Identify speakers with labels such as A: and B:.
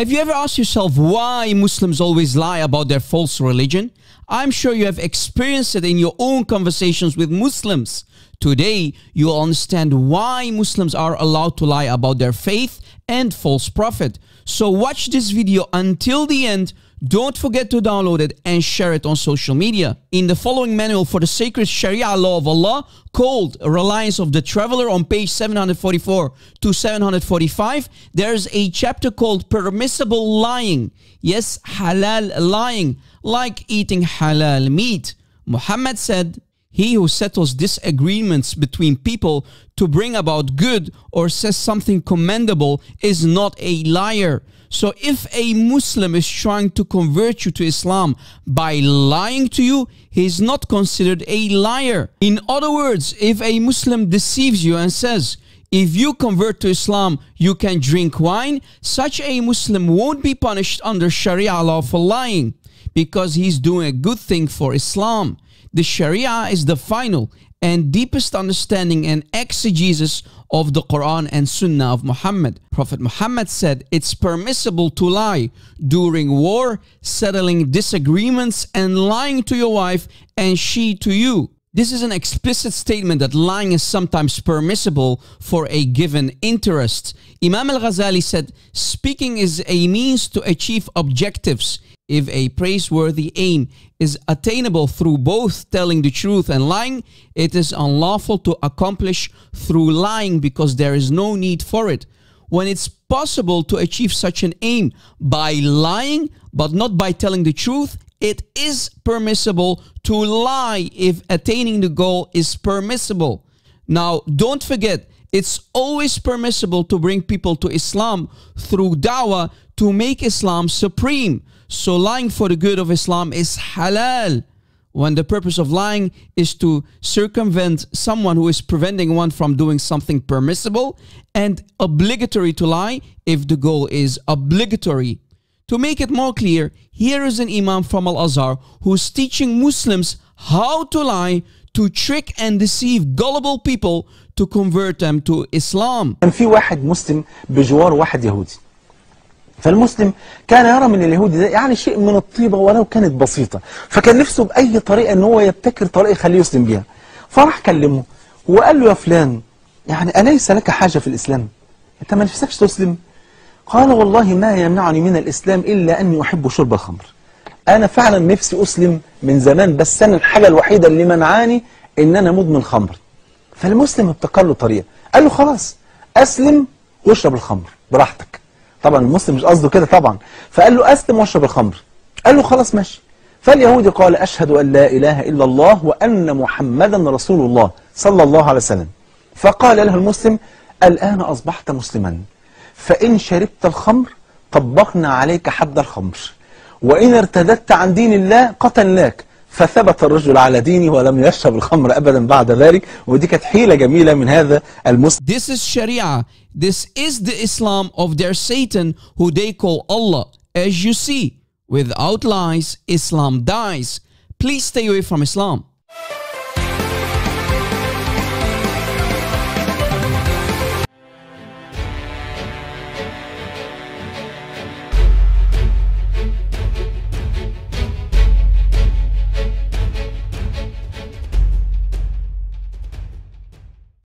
A: Have you ever asked yourself why Muslims always lie about their false religion? I'm sure you have experienced it in your own conversations with Muslims. Today, you'll understand why Muslims are allowed to lie about their faith and false prophet. So watch this video until the end don't forget to download it and share it on social media. In the following manual for the sacred Sharia law of Allah called Reliance of the Traveler on page 744 to 745, there's a chapter called Permissible Lying. Yes, halal lying, like eating halal meat. Muhammad said, he who settles disagreements between people to bring about good or says something commendable is not a liar. So if a Muslim is trying to convert you to Islam by lying to you, he is not considered a liar. In other words, if a Muslim deceives you and says, if you convert to Islam, you can drink wine, such a Muslim won't be punished under Sharia law for lying because he's doing a good thing for Islam. The Sharia is the final and deepest understanding and exegesis of the Quran and Sunnah of Muhammad. Prophet Muhammad said it's permissible to lie during war, settling disagreements, and lying to your wife and she to you. This is an explicit statement that lying is sometimes permissible for a given interest. Imam al-Ghazali said, speaking is a means to achieve objectives. If a praiseworthy aim is attainable through both telling the truth and lying, it is unlawful to accomplish through lying because there is no need for it. When it's possible to achieve such an aim by lying, but not by telling the truth, it is permissible to lie if attaining the goal is permissible. Now, don't forget, it's always permissible to bring people to Islam through dawah to make Islam supreme. So lying for the good of Islam is halal. When the purpose of lying is to circumvent someone who is preventing one from doing something permissible and obligatory to lie if the goal is obligatory. To make it more clear, here is an Imam from Al Azhar who's teaching Muslims how to lie to trick and deceive gullible people to convert them to Islam.
B: كان في واحد مسلم بجوار واحد يهودي. فالمسلم كان يرى من اليهودي ده يعني شيء من الطيبة ولو كانت بسيطة. فكان نفسه بأي طريقة إن هو يبتكر طريقة يخليه يسلم بيها. فراح كلمه وقال له يا فلان يعني أليس لك حاجة في الإسلام؟ أنت ما نفسكش تسلم؟ قال والله ما يمنعني من الإسلام إلا أني أحب شرب الخمر. أنا فعلا نفسي أسلم من زمان بس أنا الحاجة الوحيدة اللي منعاني إن أنا مدمن خمر. فالمسلم ابتكر له طريقة. قال له خلاص أسلم واشرب الخمر براحتك. طبعا المسلم مش قصده كده طبعا. فقال له أسلم واشرب الخمر. قال له خلاص ماشي. فاليهودي قال أشهد أن لا إله إلا الله وأن محمدا رسول الله صلى الله عليه وسلم. فقال له المسلم الآن أصبحت مسلما. فإن شربت الخمر طبقنا عليك حد الخمر. وإن ارتدت عن دين الله قتلناك. فثبت الرجل على دينه ولم يشرب الخمر أبدا بعد ذلك ودي كانت حيلة جميلة من هذا المسلم
A: This is Sharia. This is the Islam of their Satan who they call Allah. As you see, without lies, Islam dies. Please stay away from Islam.